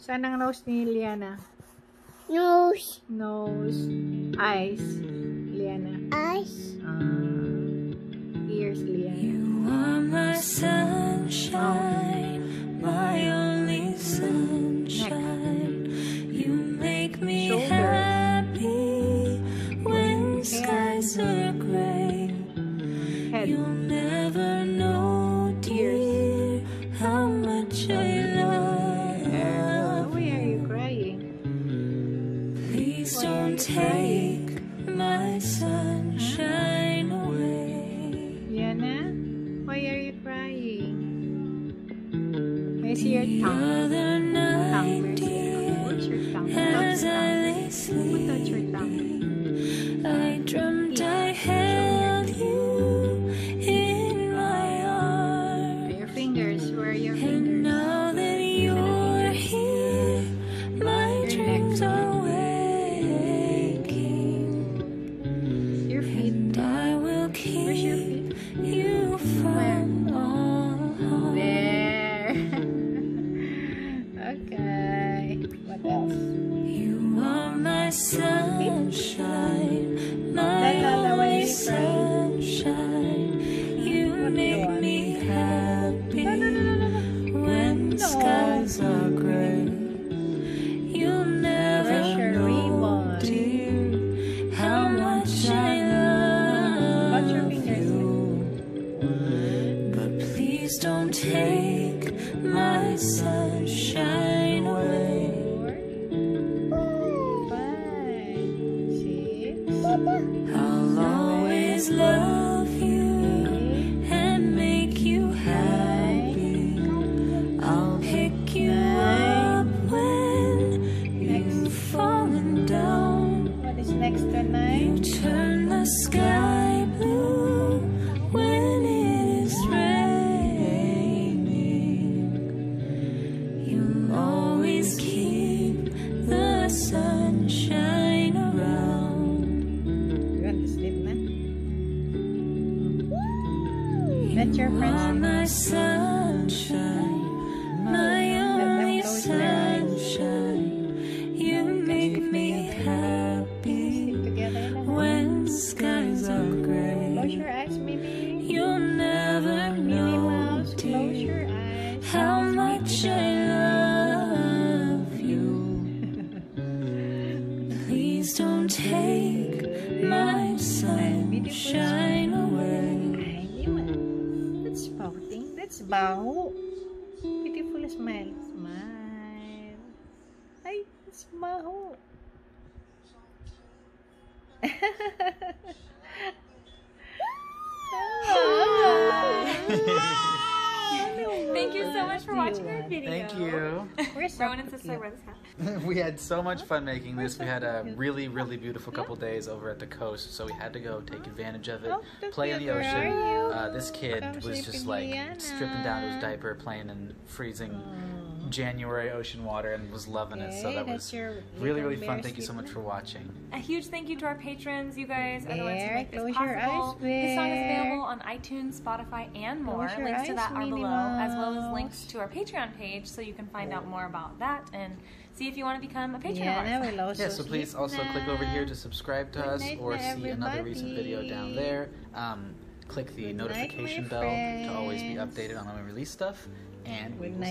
Saan ang nose ni Lyanna? Nose, Nose. Eyes. Lyanna. eyes, Ah. ears, Lyanna. You are my sunshine, my only sunshine. You make me Shoulder. happy when skies are gray. Head. You'll never know, dear, how much I Please don't take my sunshine away. Lyanna? Why are you crying? I see your tongue. Are love Let your You are my sunshine, my only close sunshine. You make me happy when skies are Close gray. your eyes, maybe. You'll never know, close how much I love you. Please don't take baho. Beautiful smile. Smile. Ay, that's watching our video. Thank you. Where's Rowan and sister, wear this hat. we had so much fun making this. We had a really, really beautiful couple days over at the coast, so we had to go take advantage of it, Oh, play in the cute. Where ocean. are you? Uh, this kid was just like Guyana. stripping down to his diaper, playing in freezing January ocean water, and was loving it. So that was your really, really fun. Thank you so much for watching. A huge thank you to our patrons, you guys, are the ones who Bear, make this close possible. this song is available on iTunes, Spotify, and more. Links to that are Minnie below, as well as links to our Patreon page, so you can find out more about that and see if you want to become a patron Yeah, of ours. will Yeah, so please sleep also click over here to subscribe to Good us or my see another recent video down there. Um, click the Good night, my notification bell to always be updated on when we release stuff. And we will night.